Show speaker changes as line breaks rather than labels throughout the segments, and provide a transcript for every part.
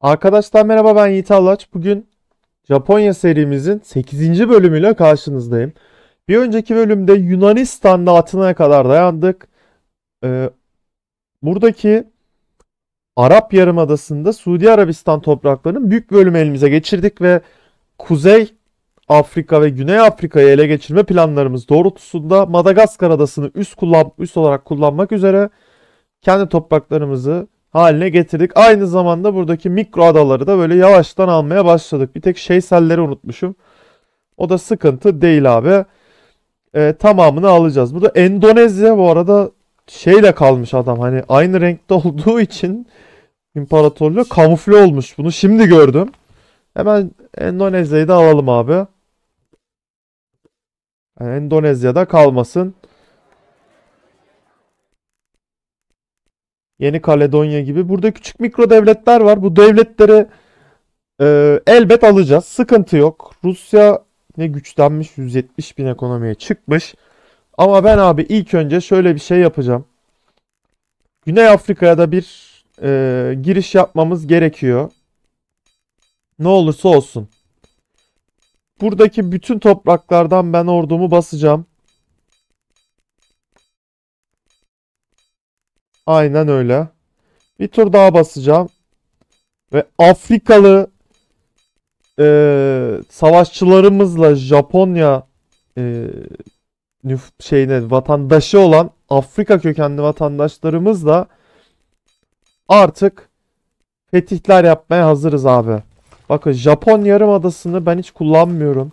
Arkadaşlar merhaba ben Yiğit Allaç. Bugün Japonya serimizin 8. bölümüyle karşınızdayım. Bir önceki bölümde Yunanistan'da Atina'ya kadar dayandık. Ee, buradaki Arap Yarımadası'nda Suudi Arabistan topraklarının büyük bölümü elimize geçirdik ve Kuzey Afrika ve Güney Afrika'yı ele geçirme planlarımız doğrultusunda Madagaskar adasını üst, kullan üst olarak kullanmak üzere kendi topraklarımızı haline getirdik. Aynı zamanda buradaki mikro adaları da böyle yavaştan almaya başladık. Bir tek şeyselleri unutmuşum. O da sıkıntı değil abi. Ee, tamamını alacağız. Burada Endonezya bu arada şeyle kalmış adam. Hani aynı renkte olduğu için imparatorluğu kamufle olmuş. Bunu şimdi gördüm. Hemen Endonezya'yı da alalım abi. Yani Endonezya'da kalmasın. Yeni Kaledonya gibi. Burada küçük mikro devletler var. Bu devletleri e, elbet alacağız. Sıkıntı yok. Rusya ne güçlenmiş 170 bin ekonomiye çıkmış. Ama ben abi ilk önce şöyle bir şey yapacağım. Güney Afrika'ya da bir e, giriş yapmamız gerekiyor. Ne olursa olsun. Buradaki bütün topraklardan ben ordumu basacağım. Aynen öyle. Bir tur daha basacağım. Ve Afrikalı e, savaşçılarımızla Japonya e, nüf şeyine vatandaşı olan Afrika kökenli vatandaşlarımızla artık fetihler yapmaya hazırız abi. Bakın Japon Yarımadası'nı ben hiç kullanmıyorum.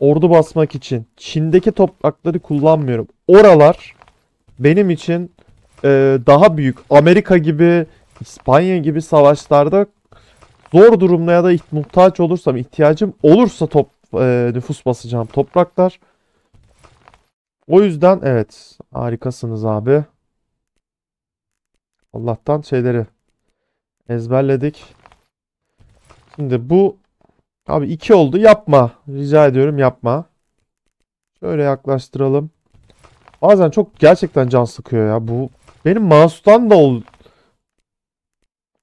Ordu basmak için. Çin'deki toprakları kullanmıyorum. Oralar benim için e, daha büyük Amerika gibi İspanya gibi savaşlarda zor durumda ya da muhtaç olursam ihtiyacım olursa top e, nüfus basacağım topraklar. O yüzden evet harikasınız abi. Allah'tan şeyleri ezberledik. Şimdi bu abi iki oldu yapma rica ediyorum yapma. Şöyle yaklaştıralım. Bazen çok gerçekten can sıkıyor ya bu benim mouse'tan da ol.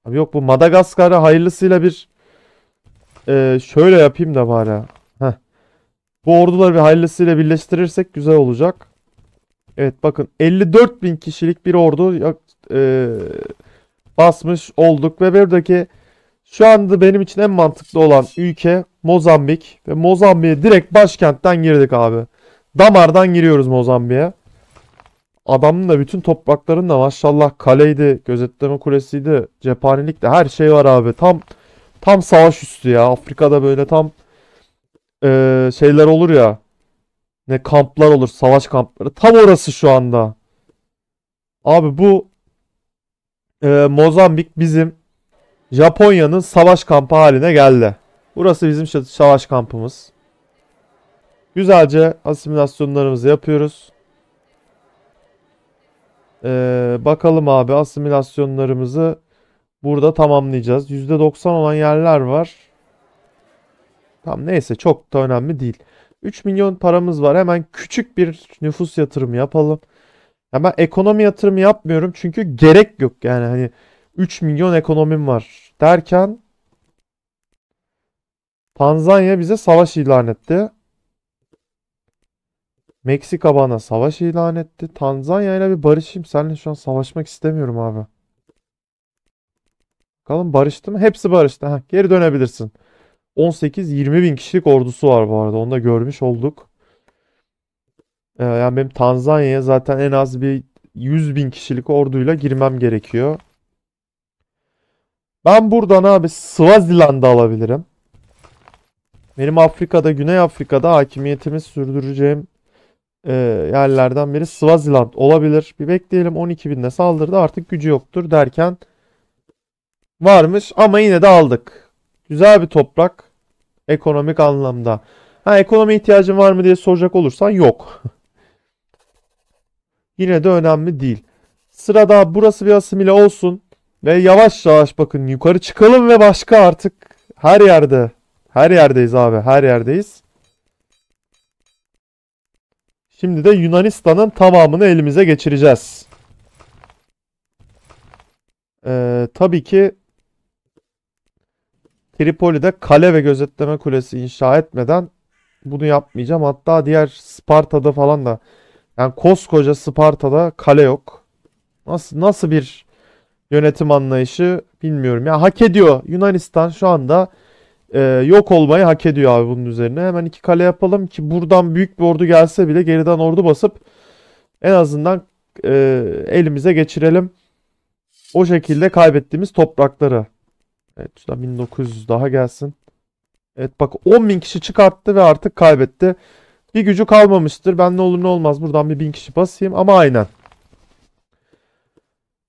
Abi yok bu Madagaskar'ı hayırlısıyla bir e, şöyle yapayım da bari. Heh. Bu orduları bir hayırlısıyla birleştirirsek güzel olacak. Evet bakın 54 bin kişilik bir ordu e, basmış olduk ve buradaki şu anda benim için en mantıklı olan ülke Mozambik ve Mozambik'e direkt başkentten girdik abi. Damardan giriyoruz Mozambik'e. Adamın da bütün topraklarında maşallah kaleydi, gözetleme kulesiydi, cephanelik de her şey var abi. Tam tam savaş üstü ya. Afrika'da böyle tam eee, şeyler olur ya. Ne kamplar olur, savaş kampları. Tam orası şu anda. Abi bu eee, Mozambik bizim Japonya'nın savaş kampı haline geldi. Burası bizim savaş kampımız. Güzelce asimilasyonlarımızı yapıyoruz. Ee, bakalım abi asimilasyonlarımızı burada tamamlayacağız. %90 olan yerler var. Tamam neyse çok da önemli değil. 3 milyon paramız var. Hemen küçük bir nüfus yatırımı yapalım. Ya ben ekonomi yatırımı yapmıyorum çünkü gerek yok. Yani hani 3 milyon ekonomim var derken Tanzanya bize savaş ilan etti. Meksika bana savaş ilan etti. Tanzanya ile bir barışayım. Seninle şu an savaşmak istemiyorum abi. Bakalım barıştı mı? Hepsi barıştı. Heh, geri dönebilirsin. 18-20 bin kişilik ordusu var bu arada. Onu da görmüş olduk. Ee, yani benim Tanzanya'ya zaten en az bir 100 bin kişilik orduyla girmem gerekiyor. Ben buradan abi Swaziland'ı alabilirim. Benim Afrika'da, Güney Afrika'da hakimiyetimi sürdüreceğim e, yerlerden biri Swaziland olabilir. Bir bekleyelim 12 binde saldırdı artık gücü yoktur derken varmış ama yine de aldık. Güzel bir toprak ekonomik anlamda. Ha ekonomi ihtiyacın var mı diye soracak olursan yok. Yine de önemli değil. Sırada burası bir asimile olsun ve yavaş yavaş bakın yukarı çıkalım ve başka artık her yerde her yerdeyiz abi her yerdeyiz. Şimdi de Yunanistan'ın tamamını elimize geçireceğiz. Ee, tabii ki Tripoli'de kale ve gözetleme kulesi inşa etmeden bunu yapmayacağım. Hatta diğer Sparta'da falan da yani koskoca Sparta'da kale yok. Nasıl nasıl bir yönetim anlayışı bilmiyorum. Ya hak ediyor. Yunanistan şu anda e, yok olmayı hak ediyor abi bunun üzerine. Hemen iki kale yapalım ki buradan büyük bir ordu gelse bile geriden ordu basıp en azından e, elimize geçirelim. O şekilde kaybettiğimiz toprakları. Evet şuradan 1900 daha gelsin. Evet bak 10.000 kişi çıkarttı ve artık kaybetti. Bir gücü kalmamıştır. Ben ne olur ne olmaz buradan bir 1000 kişi basayım ama aynen.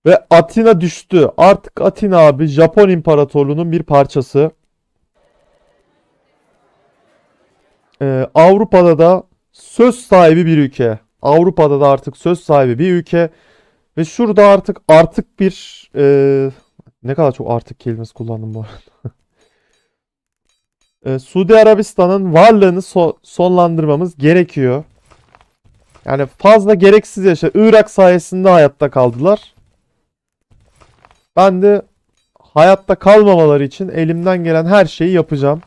Ve Atina düştü. Artık Atina abi Japon İmparatorluğu'nun bir parçası. Ee, Avrupa'da da söz sahibi bir ülke. Avrupa'da da artık söz sahibi bir ülke. Ve şurada artık artık bir e, ne kadar çok artık kelimesi kullandım bu arada. E, Suudi Arabistan'ın varlığını so- sonlandırmamız gerekiyor. Yani fazla gereksiz yaşa. Irak sayesinde hayatta kaldılar. Ben de hayatta kalmamaları için elimden gelen her şeyi yapacağım.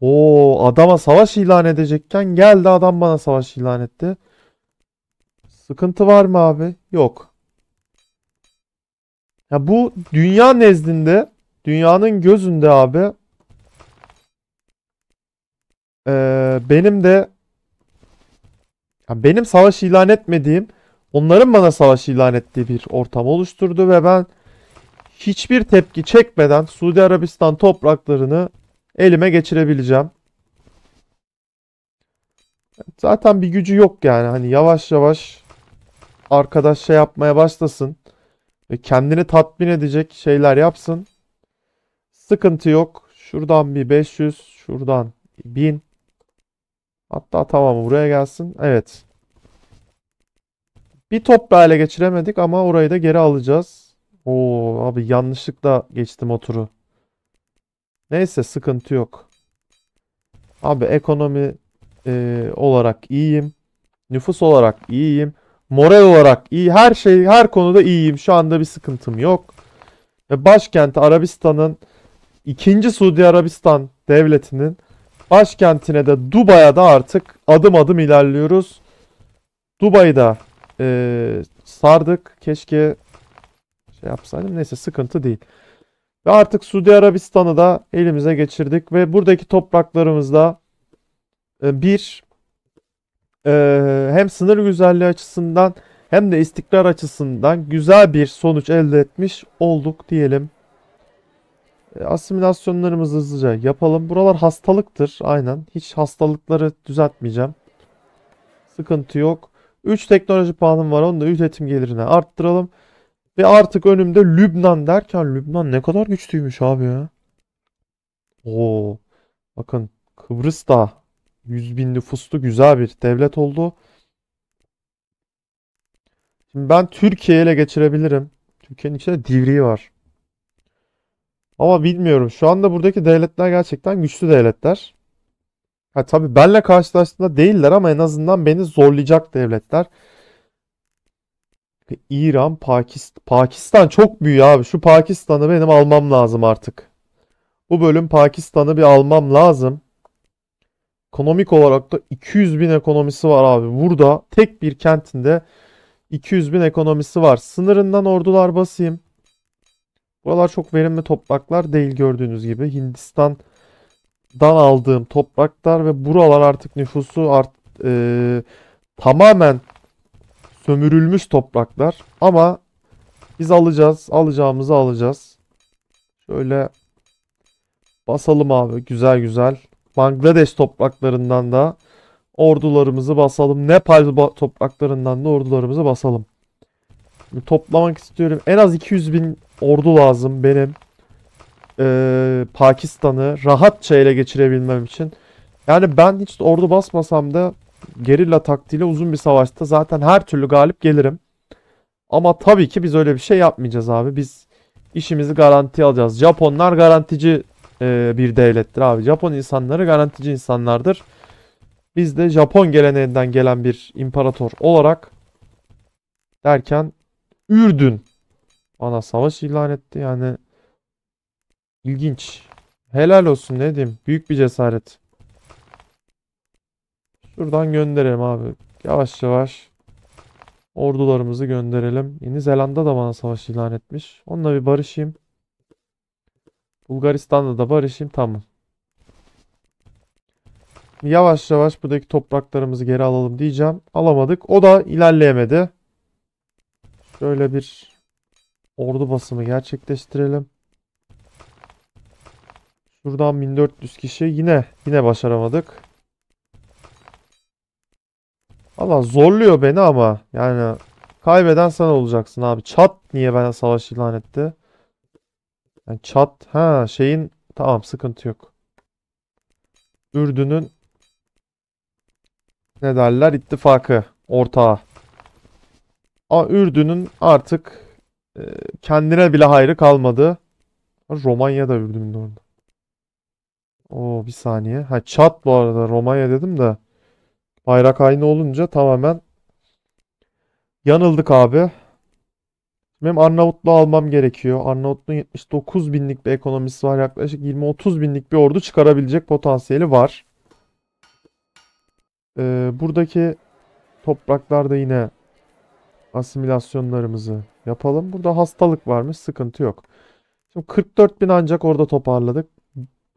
Oo, adama savaş ilan edecekken geldi adam bana savaş ilan etti. Sıkıntı var mı abi? Yok. Ya bu dünya nezdinde, dünyanın gözünde abi eee, benim de ya benim savaş ilan etmediğim, onların bana savaş ilan ettiği bir ortam oluşturdu ve ben hiçbir tepki çekmeden Suudi Arabistan topraklarını elime geçirebileceğim. Zaten bir gücü yok yani. Hani yavaş yavaş arkadaş şey yapmaya başlasın ve kendini tatmin edecek şeyler yapsın. Sıkıntı yok. Şuradan bir 500, şuradan 1000. Hatta tamam buraya gelsin. Evet. Bir toprağı ele geçiremedik ama orayı da geri alacağız. Oo abi yanlışlıkla geçtim o turu. Neyse sıkıntı yok. Abi ekonomi e, olarak iyiyim. Nüfus olarak iyiyim. Moral olarak iyi. Her şey, her konuda iyiyim. Şu anda bir sıkıntım yok. Ve başkenti Arabistan'ın ikinci Suudi Arabistan devletinin başkentine de Dubai'ye da artık adım adım ilerliyoruz. Dubai'yi da e, sardık. Keşke şey yapsaydım. Neyse sıkıntı değil. Ve artık Suudi Arabistan'ı da elimize geçirdik ve buradaki topraklarımızda e, bir e, hem sınır güzelliği açısından hem de istikrar açısından güzel bir sonuç elde etmiş olduk diyelim. E, asimilasyonlarımızı hızlıca yapalım. Buralar hastalıktır aynen. Hiç hastalıkları düzeltmeyeceğim. Sıkıntı yok. 3 teknoloji puanım var. Onu da üretim gelirine arttıralım. Ve artık önümde Lübnan derken Lübnan ne kadar güçlüymüş abi ya. Oo. Bakın Kıbrıs da 100 bin nüfuslu güzel bir devlet oldu. Şimdi ben Türkiye'ye ele geçirebilirim. Türkiye'nin içinde Divriği var. Ama bilmiyorum. Şu anda buradaki devletler gerçekten güçlü devletler. Ha tabii benle karşılaştığında değiller ama en azından beni zorlayacak devletler. İran, Pakistan. Pakistan çok büyük abi. Şu Pakistan'ı benim almam lazım artık. Bu bölüm Pakistan'ı bir almam lazım. Ekonomik olarak da 200 bin ekonomisi var abi. Burada tek bir kentinde 200 bin ekonomisi var. Sınırından ordular basayım. Buralar çok verimli topraklar değil gördüğünüz gibi. Hindistan'dan aldığım topraklar ve buralar artık nüfusu art, e, tamamen sömürülmüş topraklar. Ama biz alacağız. Alacağımızı alacağız. Şöyle basalım abi. Güzel güzel. Bangladeş topraklarından da ordularımızı basalım. Nepal topraklarından da ordularımızı basalım. Şimdi toplamak istiyorum. En az 200 bin ordu lazım benim. Ee, Pakistan'ı rahatça ele geçirebilmem için. Yani ben hiç ordu basmasam da gerilla taktiğiyle uzun bir savaşta zaten her türlü galip gelirim. Ama tabii ki biz öyle bir şey yapmayacağız abi. Biz işimizi garantiye alacağız. Japonlar garantici e, bir devlettir abi. Japon insanları garantici insanlardır. Biz de Japon geleneğinden gelen bir imparator olarak derken Ürdün bana savaş ilan etti. Yani İlginç. Helal olsun ne diyeyim. Büyük bir cesaret. Şuradan gönderelim abi. Yavaş yavaş ordularımızı gönderelim. Yeni Zelanda da bana savaş ilan etmiş. Onunla bir barışayım. Bulgaristan'la da barışayım. Tamam. Yavaş yavaş buradaki topraklarımızı geri alalım diyeceğim. Alamadık. O da ilerleyemedi. Şöyle bir ordu basımı gerçekleştirelim. Şuradan 1400 kişi yine yine başaramadık. Valla zorluyor beni ama yani kaybeden sen olacaksın abi. Çat niye bana savaş ilan etti? Yani çat ha şeyin tamam sıkıntı yok. Ürdün'ün ne derler ittifakı ortağı. Ama Ürdün'ün artık e, kendine bile hayrı kalmadı. Romanya da Ürdün'ün orada. Oo bir saniye. Ha Çat bu arada Romanya dedim de. Bayrak aynı olunca tamamen yanıldık abi. Benim Arnavutluğu almam gerekiyor. Arnavutluğun 79 binlik bir ekonomisi var. Yaklaşık 20-30 binlik bir ordu çıkarabilecek potansiyeli var. Ee, buradaki topraklarda yine asimilasyonlarımızı yapalım. Burada hastalık varmış. Sıkıntı yok. Şimdi 44 bin ancak orada toparladık.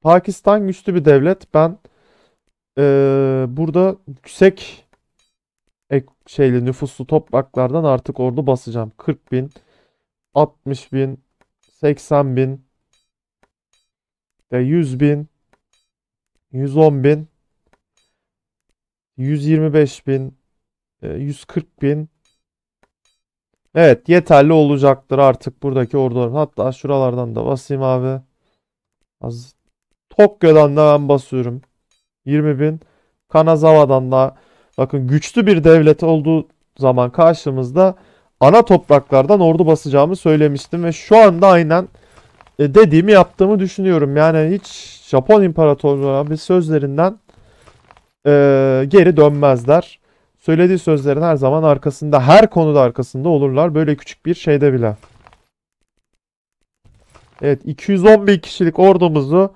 Pakistan güçlü bir devlet. Ben ee, burada yüksek ek, şeyli nüfuslu topraklardan artık ordu basacağım. 40 bin, 60 bin, 80 bin, ve 100 bin, 110 bin, 125 bin, e, 140 bin. Evet yeterli olacaktır artık buradaki orduların. Hatta şuralardan da basayım abi. Az Tokyo'dan da ben basıyorum. 20 bin. Kanazawa'dan da bakın güçlü bir devlet olduğu zaman karşımızda ana topraklardan ordu basacağımı söylemiştim ve şu anda aynen e, dediğimi yaptığımı düşünüyorum. Yani hiç Japon İmparatorluğu bir sözlerinden e, geri dönmezler. Söylediği sözlerin her zaman arkasında, her konuda arkasında olurlar. Böyle küçük bir şeyde bile. Evet, 210 bin kişilik ordumuzu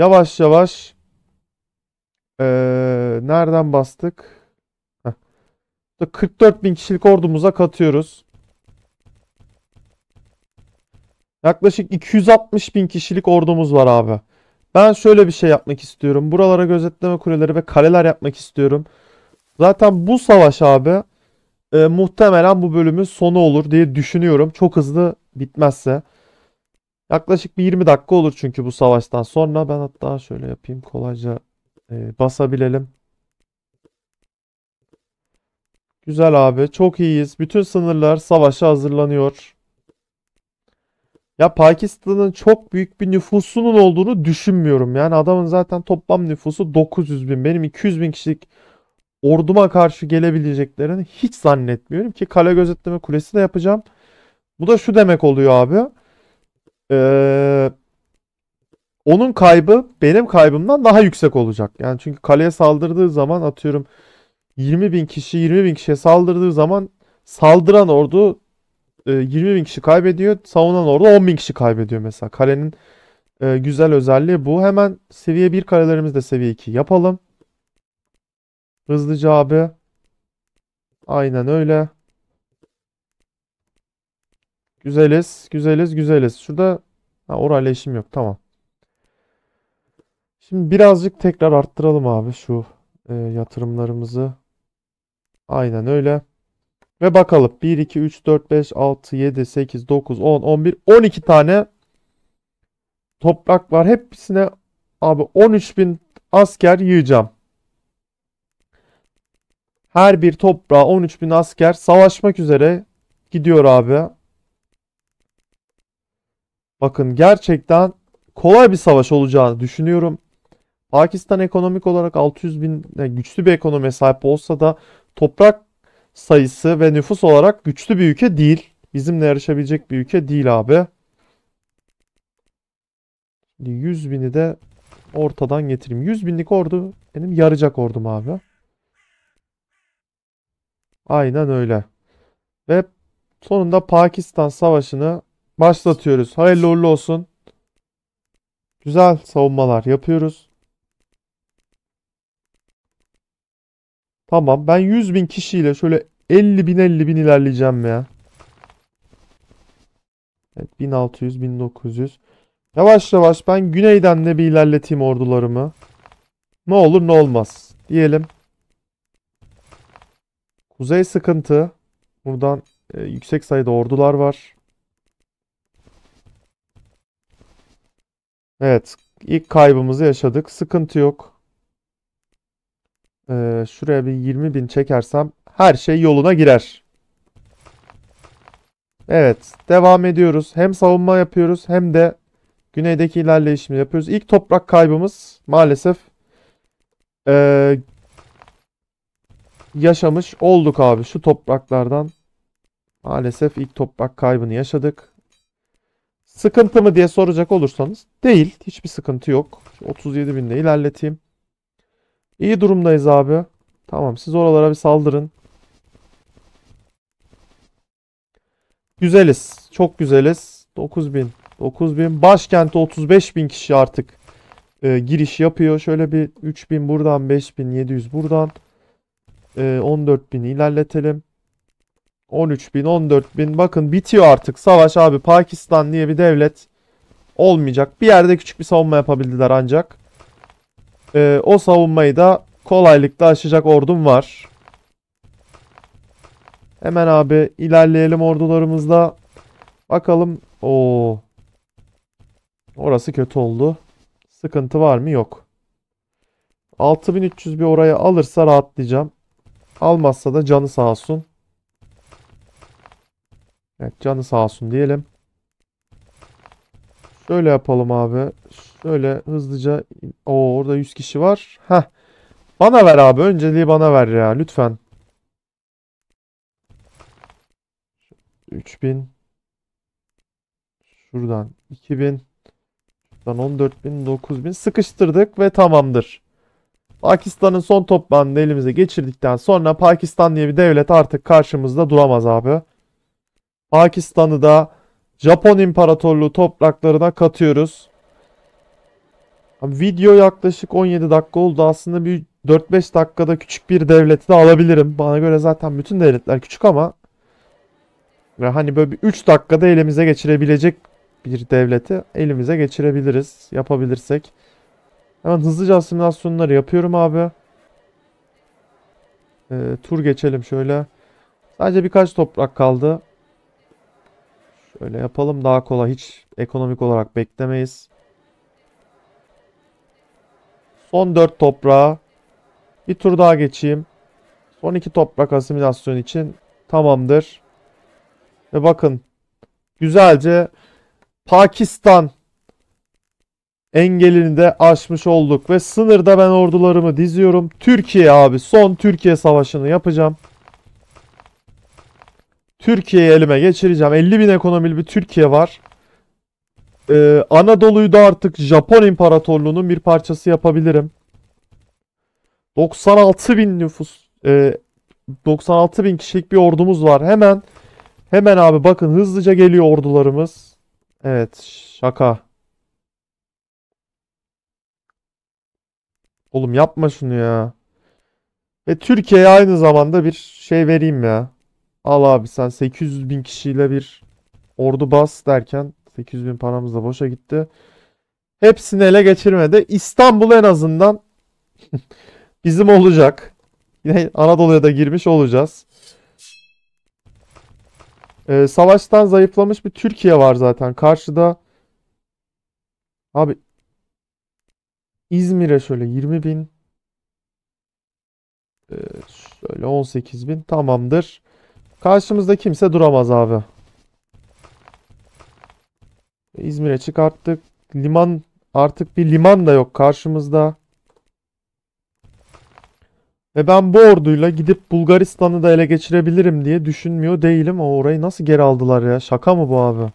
yavaş yavaş e, nereden bastık? Heh. 44 bin kişilik ordumuza katıyoruz. Yaklaşık 260 bin kişilik ordumuz var abi. Ben şöyle bir şey yapmak istiyorum. Buralara gözetleme kuleleri ve kaleler yapmak istiyorum. Zaten bu savaş abi e, muhtemelen bu bölümün sonu olur diye düşünüyorum. Çok hızlı bitmezse. Yaklaşık bir 20 dakika olur çünkü bu savaştan sonra. Ben hatta şöyle yapayım kolayca e, basabilelim. Güzel abi. Çok iyiyiz. Bütün sınırlar savaşa hazırlanıyor. Ya Pakistan'ın çok büyük bir nüfusunun olduğunu düşünmüyorum. Yani adamın zaten toplam nüfusu 900 bin. Benim 200 bin kişilik orduma karşı gelebileceklerini hiç zannetmiyorum ki kale gözetleme kulesi de yapacağım. Bu da şu demek oluyor abi. Ee, onun kaybı benim kaybımdan daha yüksek olacak. Yani çünkü kaleye saldırdığı zaman atıyorum 20 bin kişi 20 bin kişiye saldırdığı zaman saldıran ordu 20 e, bin kişi kaybediyor. Savunan ordu 10 bin kişi kaybediyor mesela. Kalenin e, güzel özelliği bu. Hemen seviye 1 kalelerimizi de seviye 2 yapalım. Hızlıca abi. Aynen öyle. Güzeliz. Güzeliz. Güzeliz. Şurada ha, orayla işim yok. Tamam. Şimdi birazcık tekrar arttıralım abi şu e, yatırımlarımızı. Aynen öyle. Ve bakalım 1, 2, 3, 4, 5, 6, 7, 8, 9, 10, 11, 12 tane toprak var. Hepsine abi 13 bin asker yığacağım. Her bir toprağa 13 bin asker savaşmak üzere gidiyor abi. Bakın gerçekten kolay bir savaş olacağını düşünüyorum. Pakistan ekonomik olarak 600 bin güçlü bir ekonomiye sahip olsa da toprak sayısı ve nüfus olarak güçlü bir ülke değil. Bizimle yarışabilecek bir ülke değil abi. 100 bini de ortadan getireyim. 100 binlik ordu benim yarayacak ordum abi. Aynen öyle. Ve sonunda Pakistan Savaşı'nı başlatıyoruz. Hayırlı uğurlu olsun. Güzel savunmalar yapıyoruz. Tamam ben 100 bin kişiyle şöyle 50 bin 50 bin ilerleyeceğim ya. Evet 1600 1900. Yavaş yavaş ben güneyden de bir ilerleteyim ordularımı. Ne olur ne olmaz diyelim. Kuzey sıkıntı. Buradan e, yüksek sayıda ordular var. Evet, ilk kaybımızı yaşadık. Sıkıntı yok. Ee, şuraya bir 20 bin çekersem her şey yoluna girer. Evet, devam ediyoruz. Hem savunma yapıyoruz hem de güneydeki ilerleyişimi yapıyoruz. İlk toprak kaybımız maalesef ee, yaşamış olduk abi. Şu topraklardan maalesef ilk toprak kaybını yaşadık. Sıkıntı mı diye soracak olursanız değil. Hiçbir sıkıntı yok. Şu 37 binde ilerleteyim. İyi durumdayız abi. Tamam siz oralara bir saldırın. Güzeliz. Çok güzeliz. 9000. 9000. Başkente 35 bin kişi artık e, giriş yapıyor. Şöyle bir 3000 buradan 5700 buradan. E, 14000 ilerletelim. 13.000, 14.000. Bakın bitiyor artık savaş abi. Pakistan diye bir devlet olmayacak. Bir yerde küçük bir savunma yapabildiler ancak. Ee, o savunmayı da kolaylıkla aşacak ordum var. Hemen abi ilerleyelim ordularımızda. Bakalım. o Orası kötü oldu. Sıkıntı var mı? Yok. 6300 bir oraya alırsa rahatlayacağım. Almazsa da canı sağ olsun. Evet canı sağ olsun diyelim. Şöyle yapalım abi. Şöyle hızlıca. Oo orada 100 kişi var. Heh. Bana ver abi. Önceliği bana ver ya. Lütfen. 3000. Şuradan 2000. Şuradan 14000, 9000 sıkıştırdık ve tamamdır. Pakistan'ın son toprağını elimize geçirdikten sonra Pakistan diye bir devlet artık karşımızda duramaz abi. Pakistan'ı da Japon İmparatorluğu topraklarına katıyoruz. Video yaklaşık 17 dakika oldu. Aslında bir 4-5 dakikada küçük bir devleti de alabilirim. Bana göre zaten bütün devletler küçük ama ve hani böyle bir 3 dakikada elimize geçirebilecek bir devleti elimize geçirebiliriz. Yapabilirsek. Hemen hızlıca asimilasyonları yapıyorum abi. Ee, tur geçelim şöyle. Sadece birkaç toprak kaldı. Şöyle yapalım daha kolay. Hiç ekonomik olarak beklemeyiz. Son 4 toprağa bir tur daha geçeyim. Son 2 toprak asimilasyon için tamamdır. Ve bakın güzelce Pakistan engelini de aşmış olduk. Ve sınırda ben ordularımı diziyorum. Türkiye abi son Türkiye savaşını yapacağım. Türkiye'yi elime geçireceğim. 50 bin ekonomili bir Türkiye var. Ee, Anadolu'yu da artık Japon İmparatorluğu'nun bir parçası yapabilirim. 96 bin nüfus. E, 96 bin kişilik bir ordumuz var. Hemen hemen abi bakın hızlıca geliyor ordularımız. Evet şaka. Oğlum yapma şunu ya. Ve Türkiye'ye aynı zamanda bir şey vereyim ya. Al abi sen 800 bin kişiyle bir ordu bas derken 800 bin paramız da boşa gitti. Hepsini ele geçirmedi. İstanbul en azından bizim olacak. Yine Anadolu'ya da girmiş olacağız. Ee, savaştan zayıflamış bir Türkiye var zaten. Karşıda abi İzmir'e şöyle 20 bin ee, şöyle 18 bin tamamdır. Karşımızda kimse duramaz abi. İzmir'e çıkarttık. Liman artık bir liman da yok karşımızda. Ve ben bu orduyla gidip Bulgaristan'ı da ele geçirebilirim diye düşünmüyor değilim. O orayı nasıl geri aldılar ya? Şaka mı bu abi?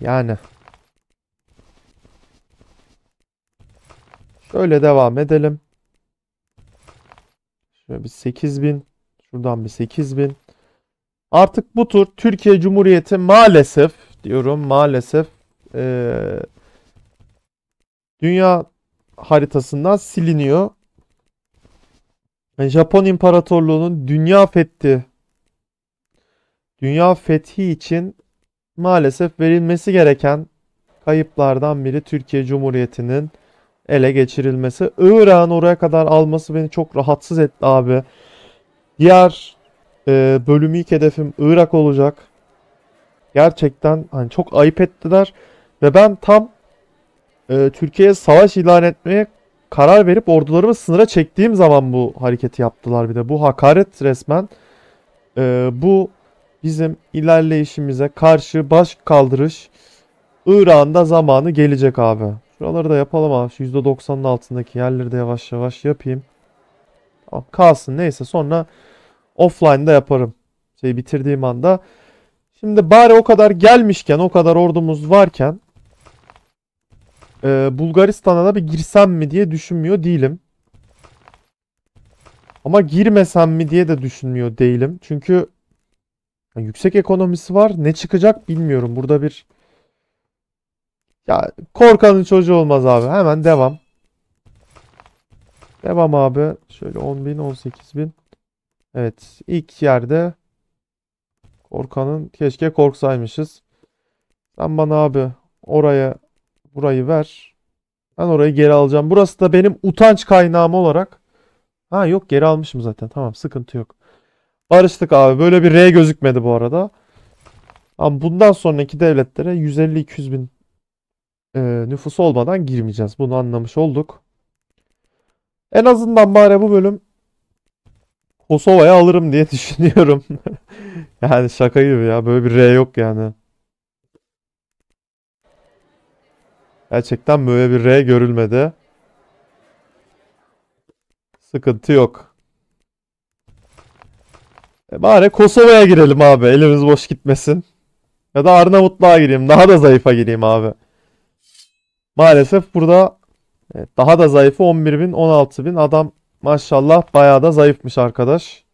Yani. Şöyle devam edelim. Şöyle bir 8000 Şuradan bir 8000. Artık bu tur Türkiye Cumhuriyeti maalesef diyorum maalesef eee, dünya haritasından siliniyor. Japon İmparatorluğu'nun dünya fethi dünya fethi için maalesef verilmesi gereken kayıplardan biri Türkiye Cumhuriyeti'nin ele geçirilmesi. Irak'ın oraya kadar alması beni çok rahatsız etti abi. Diğer e, bölümü ilk hedefim Irak olacak. Gerçekten hani çok ayıp ettiler ve ben tam e, Türkiye'ye savaş ilan etmeye karar verip ordularımı sınıra çektiğim zaman bu hareketi yaptılar bir de. Bu hakaret resmen. E, bu bizim ilerleyişimize karşı baş kaldırış. Irak'ın zamanı gelecek abi. Şuraları da yapalım abi. Şu %90'ın altındaki yerleri de yavaş yavaş yapayım. Kalsın neyse sonra offline'da yaparım. Şeyi bitirdiğim anda. Şimdi bari o kadar gelmişken, o kadar ordumuz varken e, Bulgaristan'a da bir girsem mi diye düşünmüyor değilim. Ama girmesem mi diye de düşünmüyor değilim. Çünkü yüksek ekonomisi var. Ne çıkacak bilmiyorum. Burada bir ya korkanın çocuğu olmaz abi. Hemen devam. Devam abi. Şöyle 10.000, 18.000. Evet. ilk yerde korkanın keşke korksaymışız. Sen bana abi oraya burayı ver. Ben orayı geri alacağım. Burası da benim utanç kaynağım olarak. Ha yok geri almışım zaten. Tamam sıkıntı yok. Barıştık abi. Böyle bir R gözükmedi bu arada. Ama bundan sonraki devletlere 150-200 bin e, nüfus olmadan girmeyeceğiz. Bunu anlamış olduk. En azından bari bu bölüm Kosova'ya alırım diye düşünüyorum. Yani şaka gibi ya. Böyle bir R yok yani. Gerçekten böyle bir R görülmedi. Sıkıntı yok. E bari Kosova'ya girelim abi. Elimiz boş gitmesin. Ya da Arnavutluğa gireyim. Daha da zayıfa gireyim abi. Maalesef burada evet, daha da zayıfı 11.000, 16.000. Adam maşallah bayağı da zayıfmış arkadaş.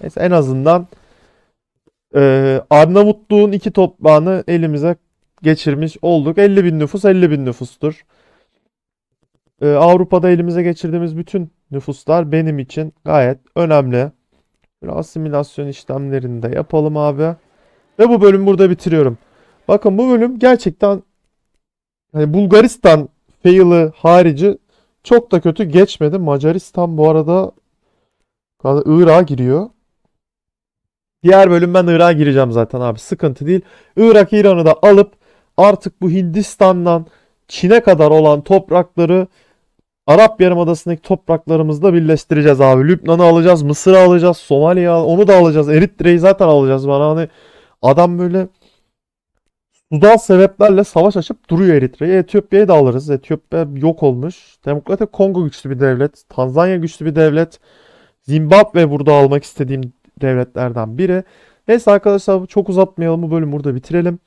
Neyse en azından e, Arnavutluğun iki toprağını elimize geçirmiş olduk. 50 bin nüfus 50 bin nüfustur. E, Avrupa'da elimize geçirdiğimiz bütün nüfuslar benim için gayet önemli. Böyle asimilasyon işlemlerini de yapalım abi. Ve bu bölümü burada bitiriyorum. Bakın bu bölüm gerçekten hani Bulgaristan fail'ı harici çok da kötü geçmedi. Macaristan bu arada Irak'a giriyor. Diğer bölüm ben Irak'a gireceğim zaten abi. Sıkıntı değil. Irak İran'ı da alıp artık bu Hindistan'dan Çin'e kadar olan toprakları Arap Yarımadası'ndaki topraklarımızla birleştireceğiz abi. Lübnan'ı alacağız, Mısır'ı alacağız, Somali'yi al- onu da alacağız. Eritre'yi zaten alacağız bana. Hani adam böyle sudan sebeplerle savaş açıp duruyor Eritre'yi. Etiyopya'yı da alırız. Etiyopya yok olmuş. Demokratik Kongo güçlü bir devlet. Tanzanya güçlü bir devlet. Zimbabwe burada almak istediğim devletlerden biri. Neyse arkadaşlar çok uzatmayalım bu bölümü burada bitirelim.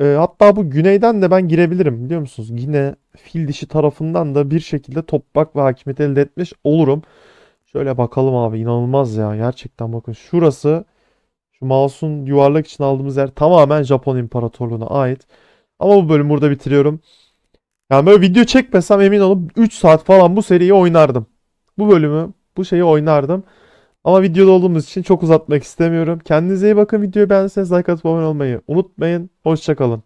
Ee, hatta bu güneyden de ben girebilirim biliyor musunuz? Yine fil dişi tarafından da bir şekilde toprak ve hakimiyet elde etmiş olurum. Şöyle bakalım abi inanılmaz ya gerçekten bakın şurası şu mouse'un yuvarlak için aldığımız yer tamamen Japon İmparatorluğu'na ait. Ama bu bölümü burada bitiriyorum. Yani böyle video çekmesem emin olun 3 saat falan bu seriyi oynardım. Bu bölümü bu şeyi oynardım. Ama videoda olduğumuz için çok uzatmak istemiyorum. Kendinize iyi bakın. Videoyu beğendiyseniz like atıp abone olmayı unutmayın. Hoşçakalın.